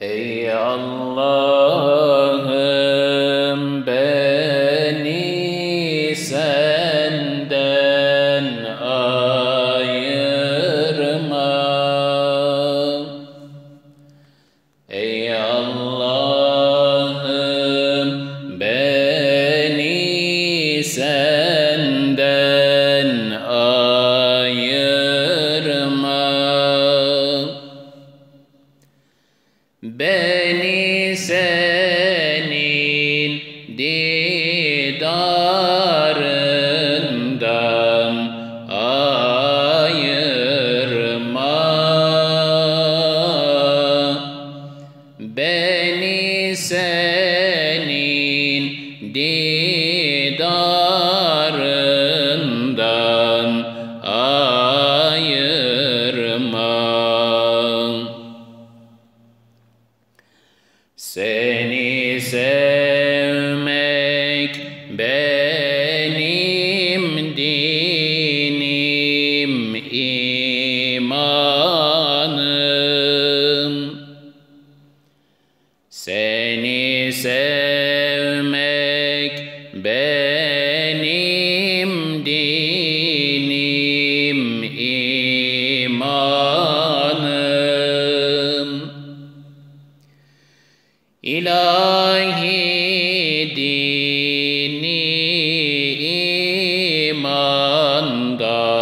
Ey Allah'ım beni senden ayırma. Ey Allah'ım beni senden senin didarından ayırma. Beni senin didarından ayırma. Benim dinim imanım. Seni sevmek benim dinim imanım. İlahi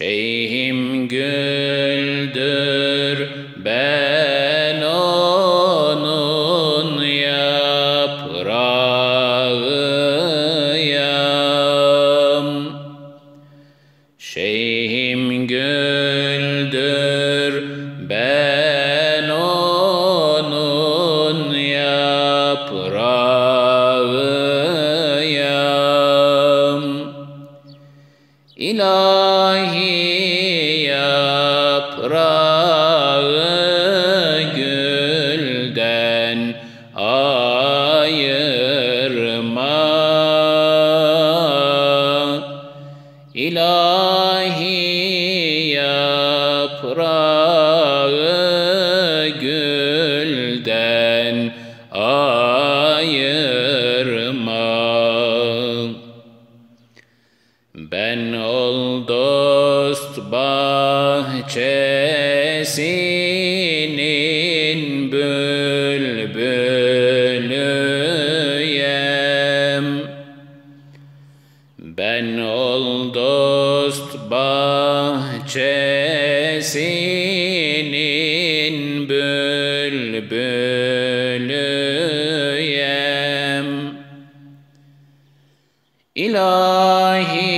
Şeyhim güldür ben onun yaprağıyım. Yaprağı gülden ayırma. İlahi yaprağı gülden ayırma. Ben ol dost bahçesinin bülbülüyem. Ben ol dost bahçesinin bülbülüyem. İlahi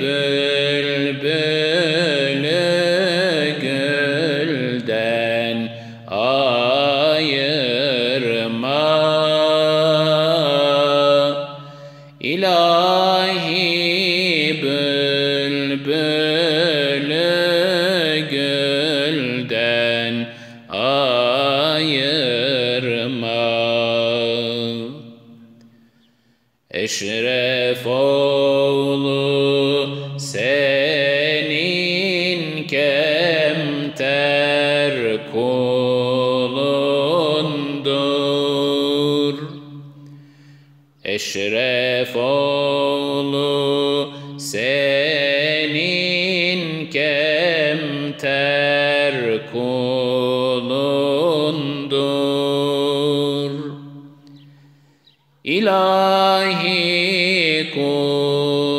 bülbülü İlahi bülbülü gülden ayırma. Eşref oğlu senin kemter kulundur. Eşref İlahi kulun